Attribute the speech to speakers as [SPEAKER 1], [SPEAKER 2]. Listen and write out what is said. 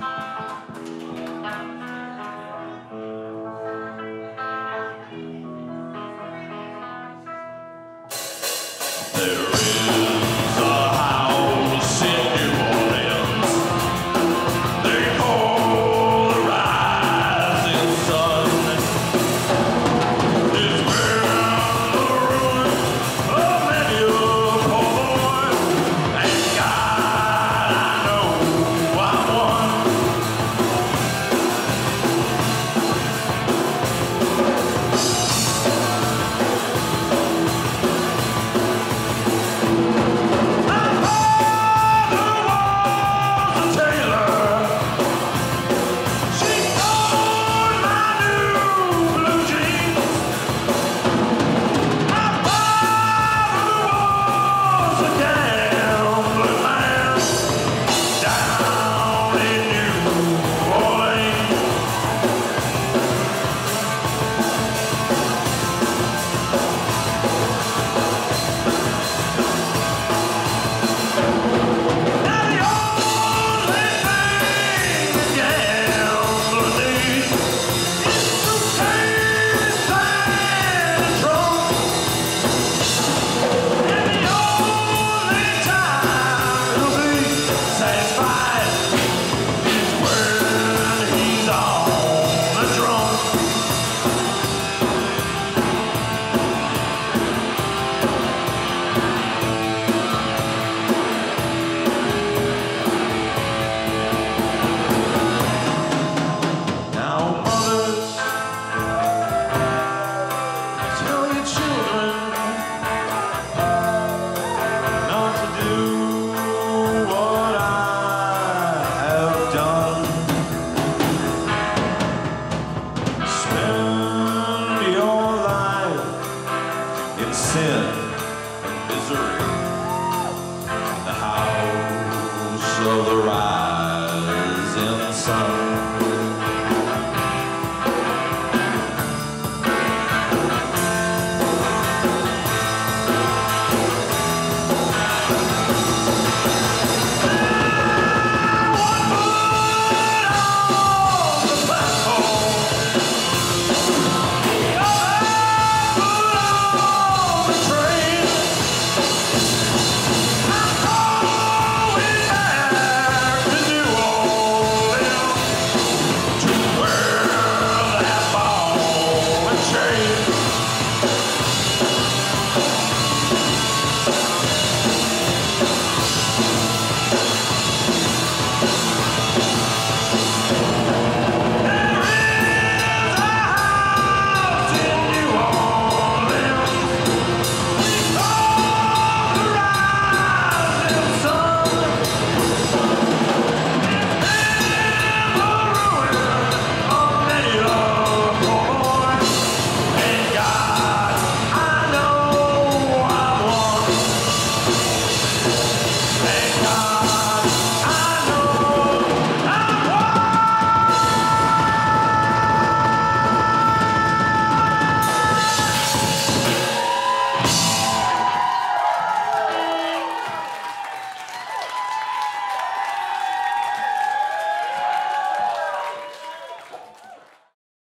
[SPEAKER 1] There is of the rising sun.